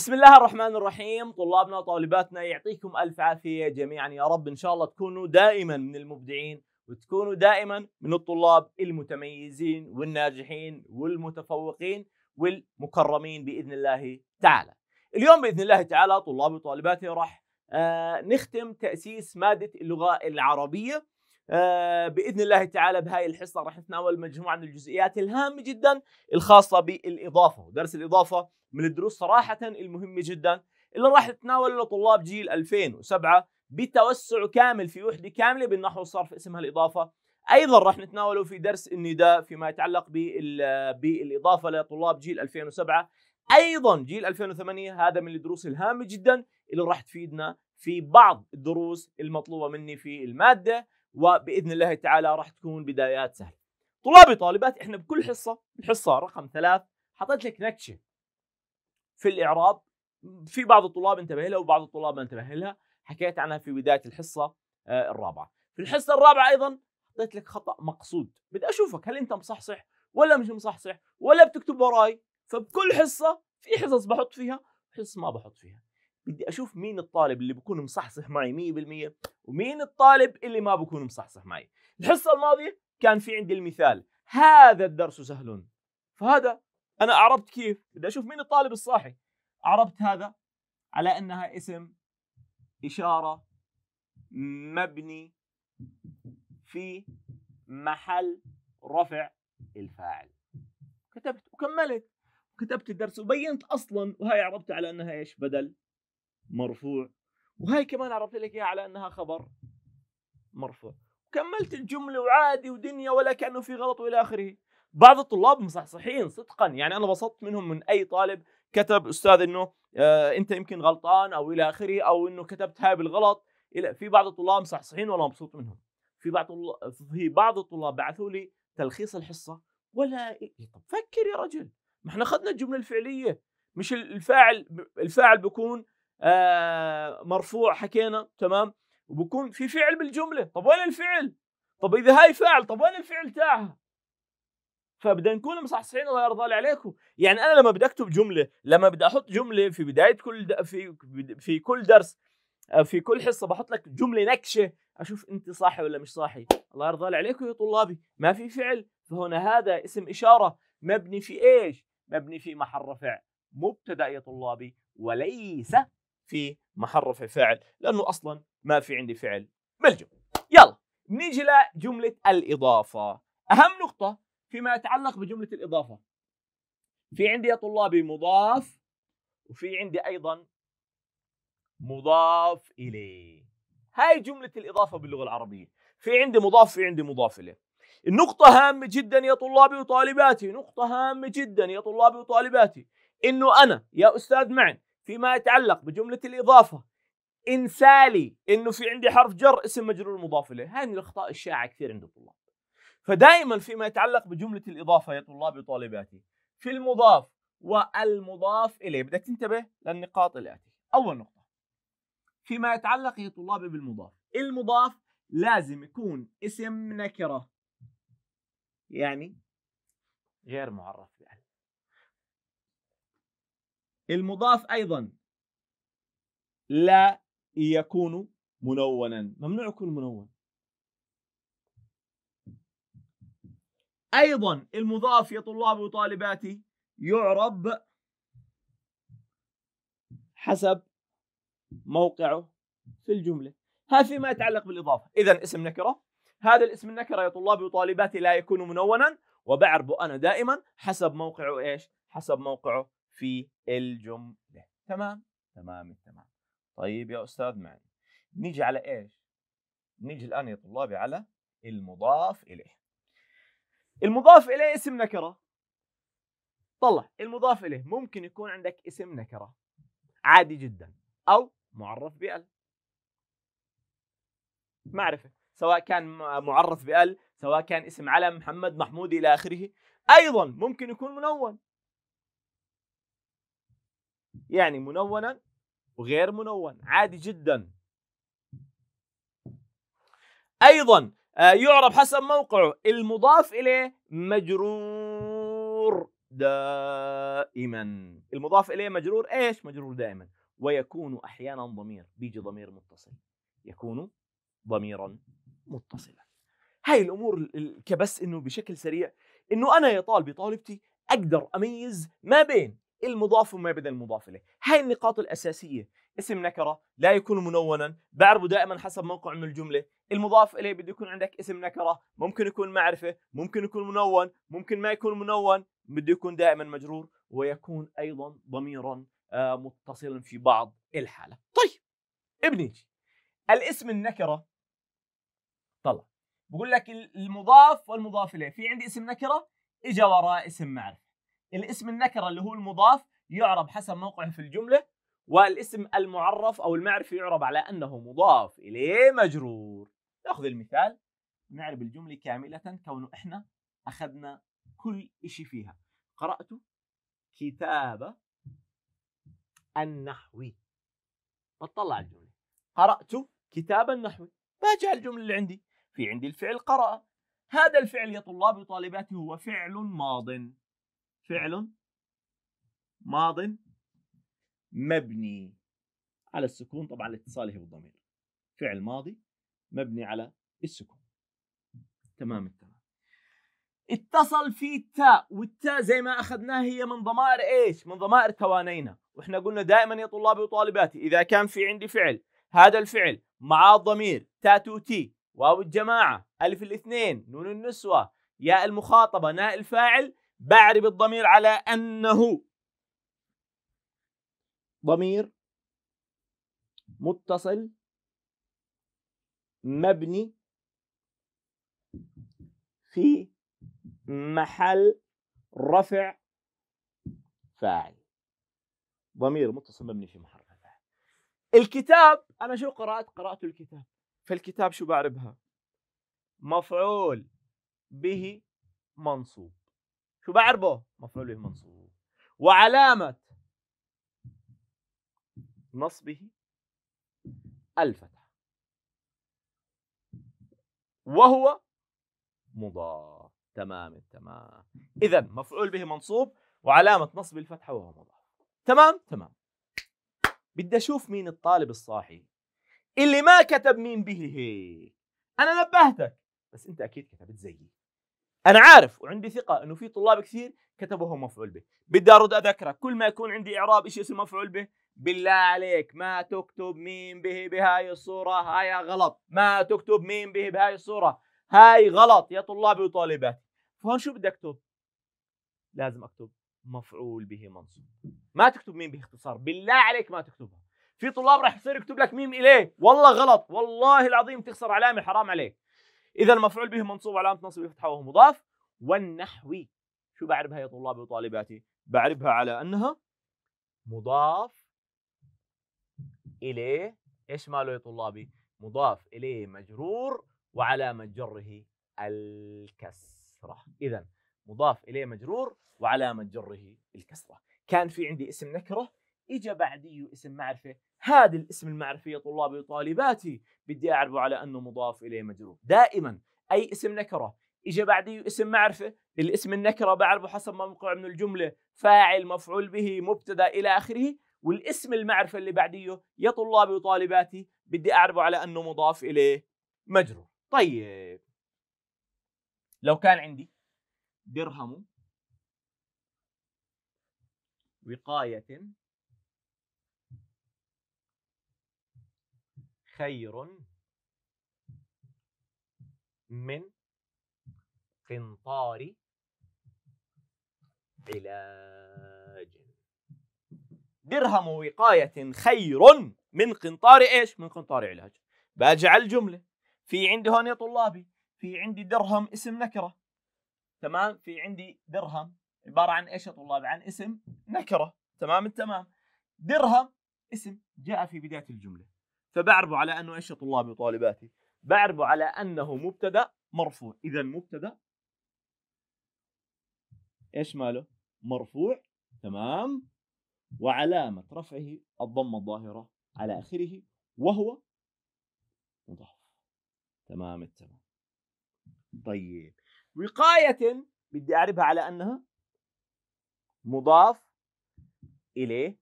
بسم الله الرحمن الرحيم طلابنا وطالباتنا يعطيكم ألف عافية جميعا يا رب إن شاء الله تكونوا دائما من المبدعين وتكونوا دائما من الطلاب المتميزين والناجحين والمتفوقين والمكرمين بإذن الله تعالى. اليوم بإذن الله تعالى طلابي وطالباتي راح آه نختم تأسيس مادة اللغة العربية بإذن الله تعالى بهاي الحصة راح نتناول مجموعة من الجزئيات الهامة جدا الخاصة بالإضافة ودرس الإضافة من الدروس صراحة المهمة جدا اللي راح تتناول لطلاب جيل 2007 بتوسع كامل في وحدة كاملة بالنحو والصرف اسمها الاضافه أيضا راح نتناوله في درس النداء فيما يتعلق بالإضافة لطلاب جيل 2007 أيضا جيل 2008 هذا من الدروس الهامة جدا اللي راح تفيدنا في بعض الدروس المطلوبة مني في المادة وبإذن الله تعالى راح تكون بدايات سهلة. طلابي طالبات إحنا بكل حصة الحصة رقم ثلاث حطيت لك نكشة في الإعراب. في بعض الطلاب انتبه لها وبعض الطلاب ما انتبه لها. حكيت عنها في بداية الحصة الرابعة. في الحصة الرابعة أيضا حطيت لك خطأ مقصود. بدي أشوفك هل أنت مصحصح ولا مش مصحصح ولا بتكتب وراي؟ فبكل حصة في حصص بحط فيها وحصص ما بحط فيها. بدي أشوف مين الطالب اللي بكون مصحصح معي 100% ومين الطالب اللي ما بكون مصحصح معي. الحصة الماضية كان في عندي المثال هذا الدرس سهل. فهذا أنا أعربت كيف؟ بدي أشوف مين الطالب الصاحي. اعربت هذا على إنها اسم إشارة مبني في محل رفع الفاعل. كتبت وكملت كتبت الدرس وبينت أصلا وهي عربت على إنها إيش؟ بدل مرفوع. وهي كمان عرفت لك إياها على إنها خبر مرفوع. كملت الجملة وعادي ودنيا ولا كأنه في غلط وإلى آخره. بعض الطلاب مصحصحين صدقا يعني أنا بسطت منهم من أي طالب كتب أستاذ إنه آه أنت يمكن غلطان أو إلى آخره أو إنه كتبت هاي بالغلط. إلى في بعض الطلاب مصحصحين والله مبسوط منهم. في بعض في بعض الطلاب بعثوا لي تلخيص الحصة ولا طب فكر يا رجل. ما إحنا أخذنا الجملة الفعلية مش الفاعل الفاعل بيكون آه مرفوع حكينا تمام؟ وبكون في فعل بالجملة طب وين الفعل؟ طب إذا هاي فاعل طب وين الفعل تاعها؟ فبدنا نكون مصحصحين الله يرضى لي عليكم. يعني أنا لما بدي أكتب جملة لما بدي أحط جملة في بداية كل في في كل درس في كل حصة بحط لك جملة نكشة أشوف أنت صاحي ولا مش صاحي. الله يرضى لي عليكم يا طلابي. ما في فعل فهنا هذا اسم إشارة مبني في إيش؟ مبني في محل رفع مبتدأ يا طلابي وليس في محل رفع فاعل لأنه أصلا ما في عندي فعل بالجمله يلا نيجي لجمله الإضافة. أهم نقطة فيما يتعلق بجملة الإضافة. في عندي يا طلابي مضاف وفي عندي أيضا مضاف إليه. هاي جملة الإضافة باللغة العربية. في عندي مضاف في عندي مضاف إليه. النقطة هامة جدا يا طلابي وطالباتي، نقطة هامة جدا يا طلابي وطالباتي، إنه أنا يا أستاذ معن فيما يتعلق بجملة الإضافة إنسالي إنه في عندي حرف جر اسم مجرور مضاف إليه، هذه الأخطاء الشائعة كثير عند الطلاب. فدائما فيما يتعلق بجملة الإضافة يا طلابي وطالباتي، في المضاف والمضاف إليه، بدك تنتبه للنقاط الاتية. أول نقطة فيما يتعلق يا طلابي بالمضاف، المضاف لازم يكون اسم نكرة يعني غير معرف بأل المضاف أيضا. لا يكون منونا ممنوع يكون منون أيضا المضاف يا طلابي وطالباتي يعرب حسب موقعه في الجملة. هذا فيما يتعلق بالإضافة. إذا اسم نكرة. هذا الاسم النكرة يا طلابي وطالباتي لا يكون منونا وبعربه أنا دائما حسب موقعه إيش؟ حسب موقعه في الجملة. تمام؟ تمام التمام. طيب يا أستاذ معي نيجي على إيش؟ نيجي الآن يا طلابي على المضاف إليه. المضاف إليه اسم نكرة. طلع المضاف إليه ممكن يكون عندك اسم نكرة. عادي جدا. أو معرف بأل. معرفة. سواء كان معرف بأل سواء كان اسم علم محمد محمود إلى آخره. أيضا ممكن يكون منون. يعني منونا وغير منون عادي جدا. أيضا يعرف حسب موقعه. المضاف إليه مجرور دائما. المضاف إليه مجرور إيش؟ مجرور دائما. ويكون أحيانا ضمير. بيجي ضمير متصل. يكون ضميرا متصلا. هاي الأمور كبس إنه بشكل سريع إنه أنا يا طالبي طالبتي أقدر أميز ما بين المضاف وما بين المضاف إليه. هاي النقاط الأساسية. اسم نكرة لا يكون منونا بعرفه دائما حسب موقع من الجملة. المضاف إليه بده يكون عندك اسم نكرة ممكن يكون معرفة ممكن يكون منون ممكن ما يكون منون بده يكون دائما مجرور ويكون أيضا ضميرا آه، متصلا في بعض الحالات طيب ابني الاسم النكرة طلع. بقول لك المضاف والمضاف إليه. في عندي اسم نكرة اجى وراه اسم معرفة. الاسم النكرة اللي هو المضاف يعرب حسب موقعه في الجملة والاسم المعرف أو المعرفي يعرب على أنه مضاف إليه مجرور. نأخذ المثال نعرب الجملة كاملة كونه إحنا أخذنا كل شيء فيها. قرأت كتاب النحوي بطلع الجملة. قرأت كتاب النحوي باجي الجملة اللي عندي. في عندي الفعل قرأ. هذا الفعل يا طلاب وطالباتي هو فعل ماض. فعل ماض مبني على السكون طبعا لاتصاله بالضمير. فعل ماضي مبني على السكون. تمام التمام اتصل في التاء والتاء زي ما اخذناها هي من ضمائر إيش؟ من ضمائر توانينا. وإحنا قلنا دائما يا طلابي وطالباتي إذا كان في عندي فعل هذا الفعل مع الضمير تاتو تي واو الجماعة ألف الاثنين نون النسوة ياء المخاطبة ناء الفاعل بعرب الضمير على أنه. ضمير متصل مبني في محل رفع فاعل. ضمير متصل مبني في محل رفع فاعل. الكتاب أنا شو قرأت؟ قرأت الكتاب. فالكتاب شو بعربها مفعول به منصوب. شو بعربه؟ مفعول به منصوب. وعلامة نصبه الفتح وهو مضاف. تمام التمام إذا مفعول به منصوب وعلامة نصب الفتحة وهو مضاف. تمام؟ تمام. بدي أشوف مين الطالب الصاحي. اللي ما كتب مين به. هيك أنا نبهتك. بس أنت أكيد كتبت زيي. أنا عارف وعندي ثقة إنه في طلاب كثير كتبوه مفعول به. بدي أرد أذكرك كل ما يكون عندي إعراب شيء اسمه مفعول به بالله عليك ما تكتب مين به بهاي الصورة هاي غلط. ما تكتب مين به بهاي الصورة هاي غلط يا طلابي وطالباتي. فهون شو بدي أكتب؟ لازم أكتب مفعول به منصوب. ما تكتب مين به اختصار بالله عليك ما تكتبها. في طلاب راح يصير يكتب لك ميم إليه. والله غلط والله العظيم تخسر علامة حرام عليك. إذا المفعول به منصوب علامة نصب فتحه وهو مضاف والنحوي شو بعربها يا طلابي وطالباتي؟ بعربها على أنها مضاف إليه إيش ماله يا طلابي؟ مضاف إليه مجرور وعلامة جره الكسرة. إذا مضاف إليه مجرور وعلامة جره الكسرة. كان في عندي اسم نكرة اجى بعديه اسم معرفة هذا الاسم المعرفي يا طلابي وطالباتي بدي أعرفه على أنه مضاف إليه مجرور. دائما أي اسم نكرة اجى بعديه اسم معرفة الاسم النكرة بعرفه حسب موقع من الجملة فاعل مفعول به مبتدأ إلى آخره والاسم المعرفة اللي بعديه يا طلابي وطالباتي بدي أعرفه على أنه مضاف إليه مجرور. طيب. لو كان عندي درهم وقاية خير من قنطار علاج. درهم وقاية خير من قنطار إيش؟ من قنطار علاج. باجي على الجملة. في عندي هون يا طلابي في عندي درهم اسم نكرة. تمام؟ في عندي درهم عبارة عن إيش يا طلابي؟ عن اسم نكرة. تمام التمام. درهم اسم جاء في بداية الجملة. فبعربه على أنه إيش يا طلابي وطالباتي بعربه على أنه مبتدأ مرفوع. اذا مبتدأ إيش ماله؟ مرفوع. تمام. وعلامة رفعه الضمة الظاهرة على آخره وهو مضاف تمام التمام. طيب. وقاية بدي أعرفها على أنها مضاف إليه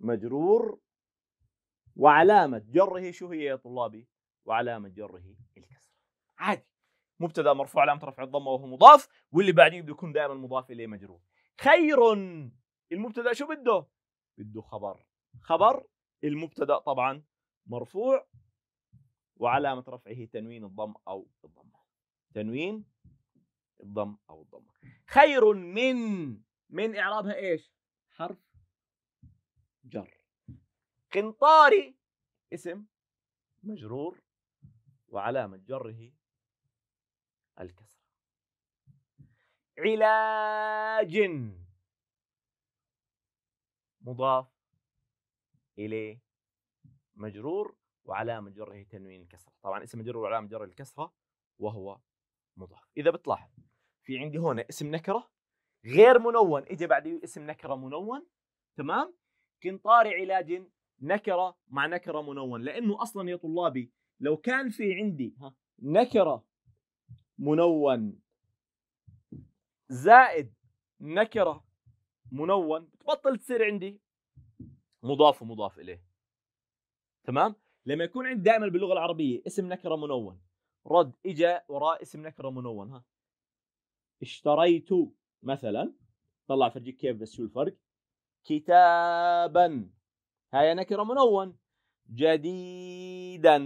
مجرور وعلامة جره شو هي يا طلابي؟ وعلامة جره الكسرة عادي. مبتدأ مرفوع علامة رفع الضمة وهو مضاف واللي بعديه بده يكون دائما مضاف إليه مجرور. خير! المبتدأ شو بده؟ بده خبر. خبر المبتدأ طبعا مرفوع وعلامة رفعه تنوين الضم أو الضمة. تنوين الضم أو الضمة. خير من من إعرابها إيش؟ حرف جر. قنطاري اسم مجرور وعلامة جره الكسرة. علاج مضاف إليه مجرور وعلامة جره تنوين الكسرة. طبعا اسم مجرور وعلامة جره الكسرة وهو مضاف. إذا بتلاحظ في عندي هنا اسم نكرة غير منون اجى بعد اسم نكرة منون تمام؟ قنطار علاج نكرة مع نكرة منون. لأنه أصلا يا طلابي لو كان في عندي ها نكرة منون زائد نكرة منون بتبطل تصير عندي مضاف ومضاف إليه. تمام؟ لما يكون عندي دائما باللغة العربية اسم نكرة منون. رد اجى وراء اسم نكرة منون ها. اشتريت مثلا طلع فرجيك كيف بس شو الفرق؟ كتابا. هاي نكرة منون. جديدا.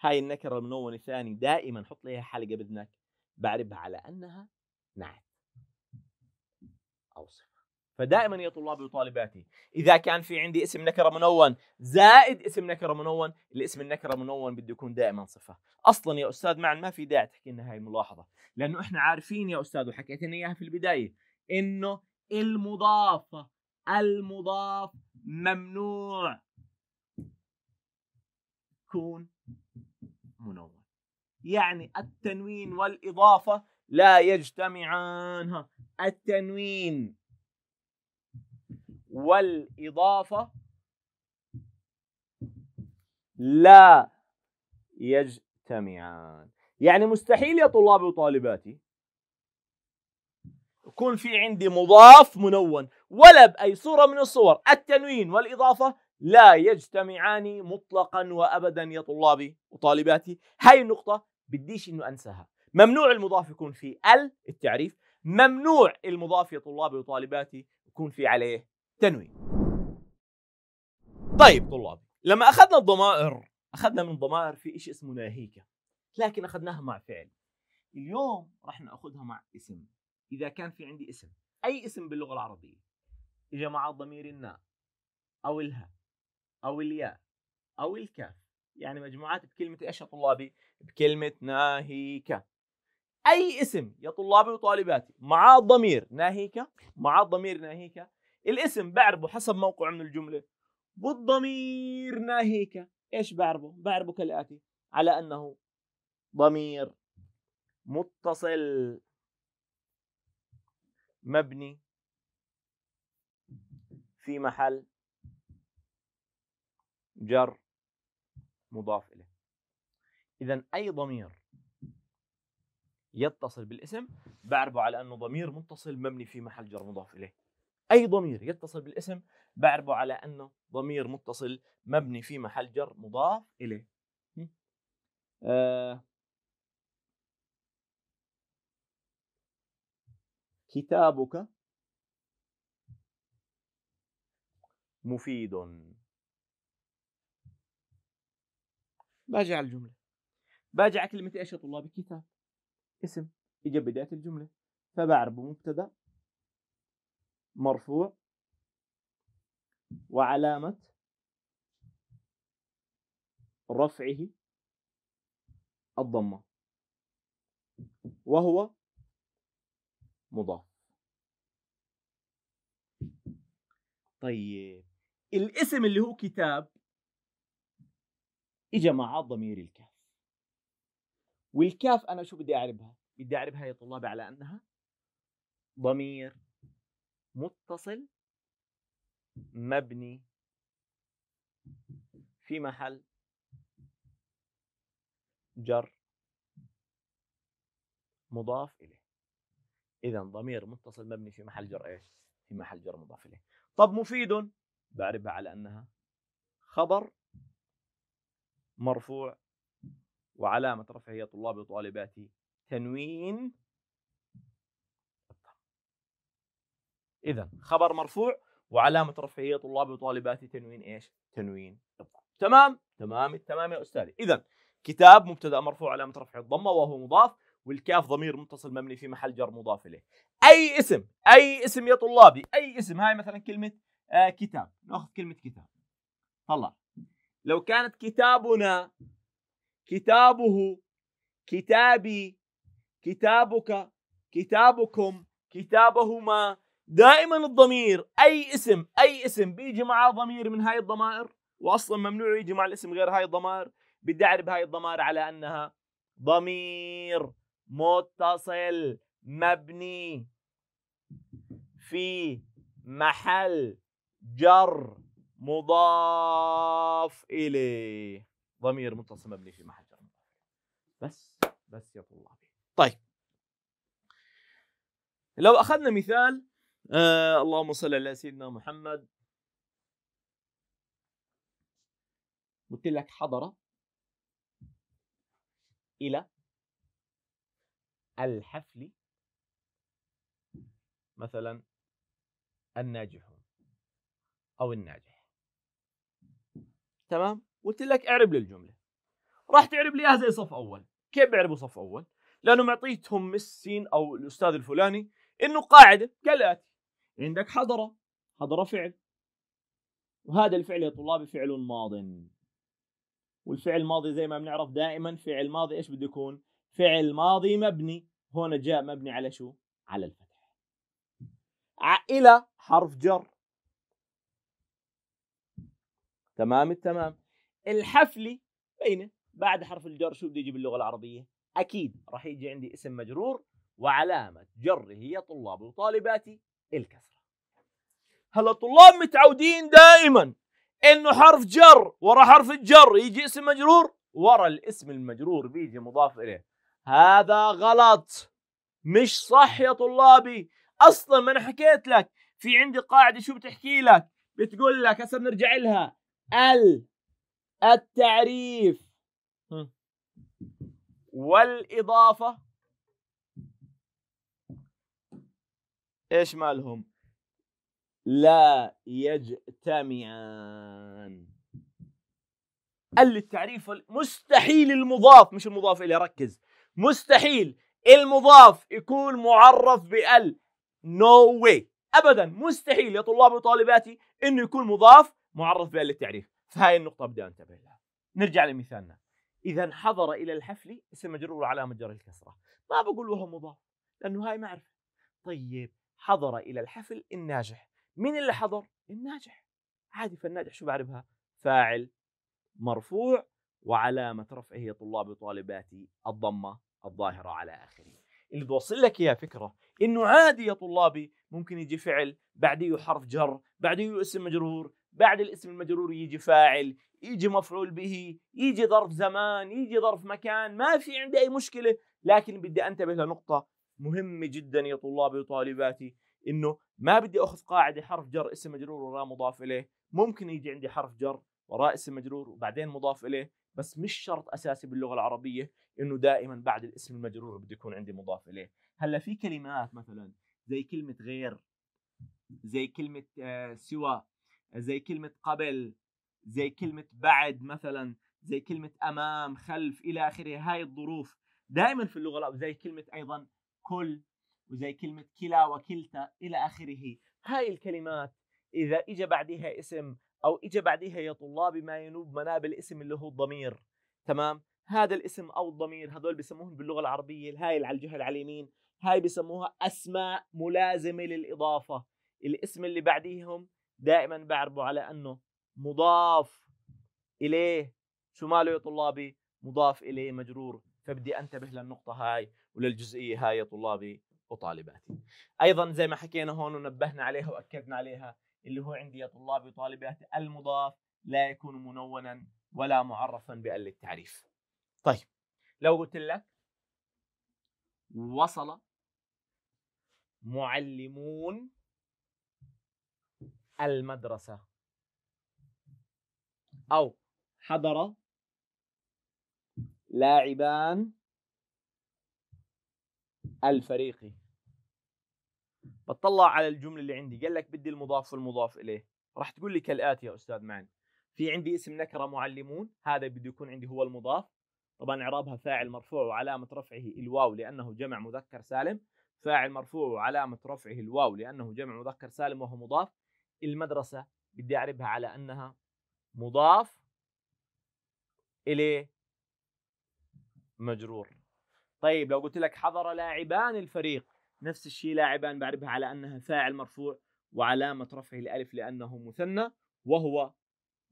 هاي النكرة المنونة الثاني دائما حط لها حلقة بإذنك بعربها على أنها نعت. أو صفة فدائما يا طلابي وطالباتي إذا كان في عندي اسم نكرة منون زائد اسم نكرة منون الاسم النكرة منون بده يكون دائما صفة أصلا يا أستاذ معا ما في داعي تحكي لنا هاي الملاحظة لأنه إحنا عارفين يا أستاذ وحكيت لنا إياها في البداية إنه المضاف المضاف ممنوع. يكون منون يعني التنوين والإضافة لا يجتمعان. التنوين والإضافة لا يجتمعان. يعني مستحيل يا طلابي وطالباتي يكون في عندي مضاف منون. ولا بأي صورة من الصور. التنوين والإضافة لا يجتمعان مطلقا وأبدا يا طلابي وطالباتي. هاي النقطة بديش إنه أنساها. ممنوع المضاف يكون في ال التعريف. ممنوع المضاف يا طلابي وطالباتي يكون في عليه تنوين. طيب طلابي لما أخذنا الضمائر أخذنا من الضمائر في شيء اسمه ناهيك لكن أخذناها مع فعل. اليوم راح نأخذها مع اسم. إذا كان في عندي اسم أي اسم باللغة العربية. اجى مع ضمير الناء أو الها أو الياء أو الكاف. يعني مجموعات بكلمة إيش يا طلابي؟ بكلمة ناهيك. أي اسم يا طلابي وطالباتي مع ضمير ناهيك مع ضمير ناهيك. الاسم بعرفه حسب موقعه من الجملة. والضمير ناهيك. إيش بعرفه بعرفه كالاتي على أنه ضمير متصل. مبني في محل جر مضاف إليه. إذا أي ضمير يتصل بالاسم بعرفه على أنه ضمير متصل مبني في محل جر مضاف إليه. أي ضمير يتصل بالاسم بعرفه على أنه ضمير متصل مبني في محل جر مضاف إليه. آه. كتابك مفيد. باجي على الجملة. باجي على كلمة إيش يا طلاب؟ كتاب. اسم. اجى بداية الجملة. فبعرف مبتدا مرفوع وعلامة رفعه الضمة. وهو مضاف. طيب. الاسم اللي هو كتاب اجى مع ضمير الكاف والكاف أنا شو بدي أعربها؟ بدي أعربها يا طلاب على أنها ضمير متصل مبني في محل جر مضاف إليه. اذا ضمير متصل مبني في محل جر إيش؟ في محل جر مضاف إليه. طب مفيد؟ بعرفها على أنها خبر مرفوع وعلامة رفعه هي طلاب وطالباتي تنوين إذا خبر مرفوع وعلامة رفعه هي طلاب وطالباتي تنوين إيش؟ تنوين تمام؟ تمام التمام يا أستاذي. إذا كتاب مبتدأ مرفوع علامة رفعه الضمة وهو مضاف والكاف ضمير متصل مبني في محل جر مضاف إليه. أي اسم أي اسم يا طلابي أي اسم. هاي مثلا كلمة آه كتاب. ناخذ كلمة كتاب. طلع لو كانت كتابنا كتابه كتابي كتابك كتابكم كتابهما دائما الضمير. أي اسم أي اسم. بيجي معه ضمير من هاي الضمائر واصلا ممنوع يجي مع الاسم غير هاي الضمائر. بدي اعرف هاي الضمائر على أنها ضمير متصل مبني في محل جر مضاف إليه. ضمير متصل مبني في محل جر بس بس يا طلابي. طيب. لو أخذنا مثال آه اللهم صل على سيدنا محمد. قلت لك حضر إلى الحفل مثلا الناجحون أو الناجح. تمام؟ قلت لك اعرب لي الجملة. راح تعرب لي إياها زي صف أول. كيف بيعربوا صف أول؟ لأنه معطيتهم مسين أو الأستاذ الفلاني إنه قاعدة كالاتي عندك حضر حضر فعل. وهذا الفعل يا طلابي فعل ماض. والفعل الماضي زي ما بنعرف دائما فعل ماضي إيش بده يكون؟ فعل ماضي مبني. هون جاء مبني على شو؟ على الفتح. إلى حرف جر. تمام التمام. الحفلي بينه بعد حرف الجر شو بده يجي باللغة العربية؟ أكيد راح يجي عندي اسم مجرور وعلامة جره هي طلاب وطالباتي الكسرة. هلا الطلاب متعودين دائما إنه حرف جر ورا حرف الجر يجي اسم مجرور ورا الاسم المجرور بيجي مضاف إليه. هذا غلط. مش صح يا طلابي. أصلا ما أنا حكيت لك. في عندي قاعدة شو بتحكي لك؟ بتقول لك هسه بنرجع لها. ال التعريف والإضافة. إيش مالهم؟ لا يجتمعان. قال التعريف مستحيل المضاف مش المضاف اليه ركز. مستحيل. المضاف يكون معرف بال. نو no واي ابدا. مستحيل يا طلابي وطالباتي إنه يكون مضاف معرف بال التعريف فهاي النقطة بدي أنتبه لها. نرجع لمثالنا. إذا حضر إلى الحفل اسم مجرور علامه جر الكسرة. ما بقول وهو مضاف لأنه هاي معرفة. طيب حضر إلى الحفل الناجح. مين اللي حضر؟ الناجح. عادي فالناجح شو بعرفها؟ فاعل مرفوع وعلامة رفعه طلاب وطالباتي الضمة الظاهرة على آخره. اللي بوصل لك إياه فكرة إنه عادي يا طلابي ممكن يجي فعل بعديه حرف جر بعديه اسم مجرور. بعد الاسم المجرور يجي فاعل يجي مفعول به يجي ظرف زمان يجي ظرف مكان ما في عندي أي مشكلة. لكن بدي أنتبه لنقطة مهمة جدا يا طلابي وطالباتي إنه ما بدي أخذ قاعدة حرف جر اسم مجرور وراء مضاف إليه. ممكن يجي عندي حرف جر وراء اسم مجرور وبعدين مضاف إليه بس مش شرط أساسي باللغة العربية إنه دائما بعد الاسم المجرور بده يكون عندي مضاف إليه. هلأ في كلمات مثلا زي كلمة غير زي كلمة آه سوى زي كلمة قبل زي كلمة بعد مثلا زي كلمة أمام خلف إلى آخره هاي الظروف. دائما في اللغة العربية زي كلمة أيضا كل وزي كلمة كلا وكلتا إلى آخره. هاي الكلمات إذا إجا بعدها اسم أو إجا بعدها يا طلابي ما ينوب مناب الاسم اللي هو الضمير. تمام؟ هذا الاسم أو الضمير هذول بسموهم باللغة العربية هاي اللي على الجهة على اليمين هاي بسموها أسماء ملازمة للإضافة. الاسم اللي بعديهم دائما بعربوا على أنه مضاف إليه. شو ماله يا طلابي مضاف إليه مجرور. فبدي أنتبه للنقطة هاي وللجزئية هاي يا طلابي وطالباتي. أيضا زي ما حكينا هون ونبهنا عليها وأكدنا عليها اللي هو عندي يا طلابي وطالباتي المضاف لا يكون منونا ولا معرفا بأل التعريف. طيب لو قلت لك وصل معلمون المدرسة. أو حضر. لاعبان الفريق بطلع على الجملة اللي عندي. قال لك بدي المضاف والمضاف إليه. راح تقول لي كالآتي يا أستاذ معن. في عندي اسم نكرة معلمون. هذا بده يكون عندي هو المضاف. طبعا إعرابها فاعل مرفوع وعلامة رفعه الواو لأنه جمع مذكر سالم. فاعل مرفوع وعلامة رفعه الواو لأنه جمع مذكر سالم وهو مضاف. المدرسة بدي أعربها على أنها مضاف إليه مجرور. طيب لو قلت لك حضر لاعبان الفريق نفس الشيء لاعبان بعربها على أنها فاعل مرفوع وعلامة رفعه الألف لأنه مثنى وهو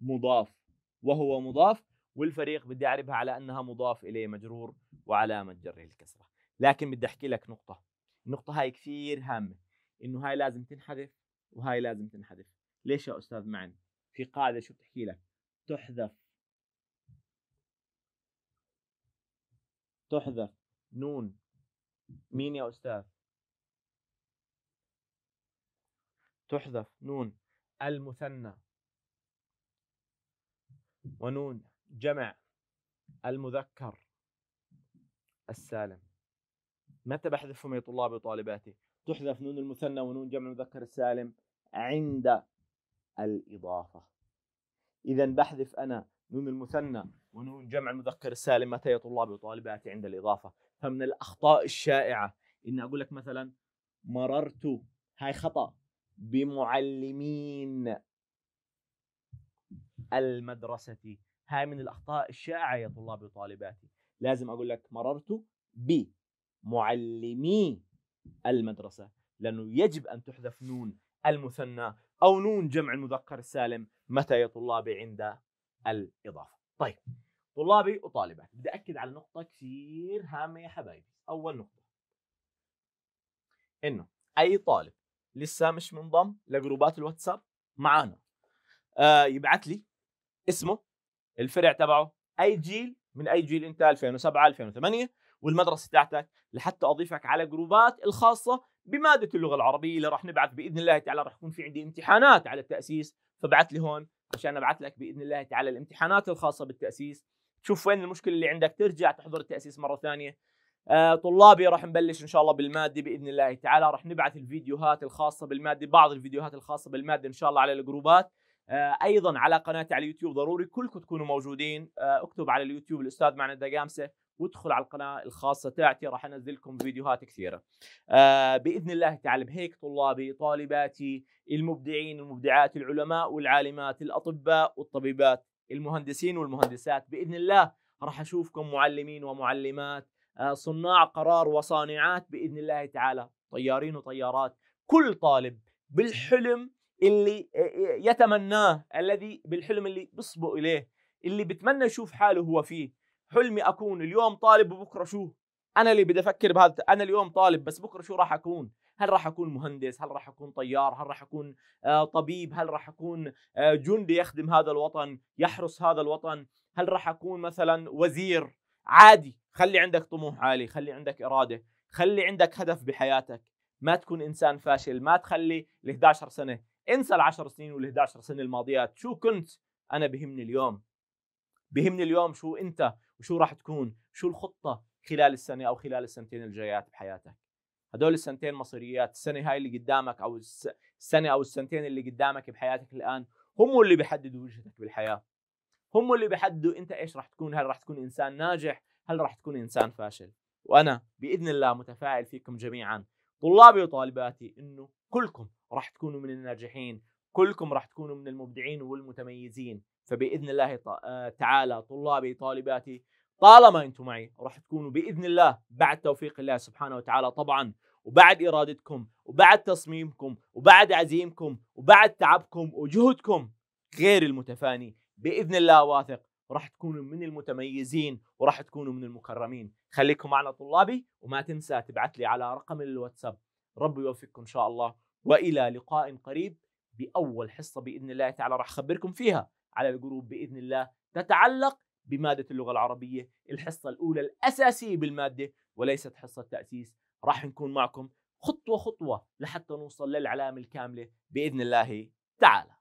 مضاف وهو مضاف والفريق بدي أعربها على أنها مضاف اليه مجرور وعلامة جره الكسرة. لكن بدي أحكي لك نقطة النقطة هاي كثير هامة إنه هاي لازم تنحذف وهاي لازم تنحذف. ليش يا أستاذ معن؟ في قاعدة شو بتحكي لك؟ تحذف. تحذف. نون. مين يا أستاذ؟ تحذف. نون. المثنى. ونون. جمع. المذكر. السالم. متى بحذفهم يا طلابي وطالباتي؟ تحذف نون المثنى ونون جمع المذكر السالم عند الإضافة. إذا بحذف أنا نون المثنى ونون جمع المذكر السالم متى يا طلابي وطالباتي عند الإضافة. فمن الأخطاء الشائعة إني أقول لك مثلا مررت هاي خطأ بمعلمين المدرسة. هاي من الأخطاء الشائعة يا طلابي وطالباتي لازم أقول لك مررت بمعلمي المدرسة لأنه يجب أن تحذف نون المثنى أو نون جمع المذكر السالم متى يا طلابي عند الإضافة. طيب طلابي وطالبات بدي أكد على نقطة كثير هامة يا حبايبي. أول نقطة. إنه أي طالب لسه مش منضم لجروبات الواتساب؟ معانا. آه يبعث لي اسمه الفرع تبعه أي جيل من أي جيل أنت؟ 2007 2008 والمدرسة تاعتك لحتى أضيفك على جروبات الخاصة بمادة اللغة العربية اللي راح نبعث بإذن الله تعالى راح يكون في عندي امتحانات على التأسيس. فبعث لي هون عشان أبعث لك بإذن الله تعالى الامتحانات الخاصة بالتأسيس. تشوف وين المشكلة اللي عندك ترجع تحضر التأسيس مرة ثانية. آه طلابي راح نبلش إن شاء الله بالمادة بإذن الله تعالى راح نبعث الفيديوهات الخاصة بالمادة بعض الفيديوهات الخاصة بالمادة إن شاء الله على الجروبات. آه أيضا على قناتي على اليوتيوب ضروري كلكم تكونوا موجودين. آه اكتب على اليوتيوب الأستاذ معنا دقامسه وادخل على القناة الخاصة تاعتي راح أنزل لكم فيديوهات كثيرة. آه بإذن الله تعالى بهيك طلابي طالباتي المبدعين المبدعات العلماء والعالمات الأطباء والطبيبات المهندسين والمهندسات بإذن الله راح أشوفكم معلمين ومعلمات آه صناع قرار وصانعات بإذن الله تعالى. طيارين وطيارات. كل طالب بالحلم اللي يتمناه الذي بالحلم اللي بصبو إليه اللي بتمنى يشوف حاله هو فيه. حلمي أكون اليوم طالب وبكرة شو؟ أنا اللي بدي أفكر بهذا أنا اليوم طالب بس بكرة شو راح أكون؟ هل راح أكون مهندس؟ هل راح أكون طيار؟ هل راح أكون آه طبيب؟ هل راح أكون آه جندي يخدم هذا الوطن يحرس هذا الوطن؟ هل راح أكون مثلا وزير؟ عادي خلي عندك طموح عالي خلي عندك إرادة خلي عندك هدف بحياتك. ما تكون إنسان فاشل ما تخلي ال 11 سنة انسى ال 10 سنين وال 11 سنة الماضيات. شو كنت؟ أنا بهمني اليوم. بهمني اليوم شو أنت وشو راح تكون؟ شو الخطة خلال السنة أو خلال السنتين الجايات بحياتك؟ هدول السنتين مصيريات السنة هاي اللي قدامك أو السنة أو السنتين اللي قدامك بحياتك الآن هم اللي بيحددوا وجهتك بالحياة. هم اللي بيحددوا أنت إيش راح تكون هل راح تكون إنسان ناجح هل راح تكون إنسان فاشل. وأنا بإذن الله متفائل فيكم جميعا طلابي وطالباتي إنه كلكم راح تكونوا من الناجحين. كلكم راح تكونوا من المبدعين والمتميزين. فبإذن الله تعالى طلابي طالباتي طالما أنتم معي راح تكونوا بإذن الله بعد توفيق الله سبحانه وتعالى طبعا وبعد إرادتكم وبعد تصميمكم وبعد عزيمكم وبعد تعبكم وجهدكم غير المتفاني. بإذن الله واثق وراح تكونوا من المتميزين وراح تكونوا من المكرمين. خليكم معنا طلابي وما تنسى تبعت لي على رقم الواتساب. ربي يوفقكم إن شاء الله وإلى لقاء قريب. بأول حصة بإذن الله تعالى راح أخبركم فيها على الجروب بإذن الله. تتعلق بمادة اللغة العربية الحصة الأولى الأساسية بالمادة وليست حصة تأسيس. راح نكون معكم خطوة خطوة لحتى نوصل للعلامة الكاملة بإذن الله تعالى.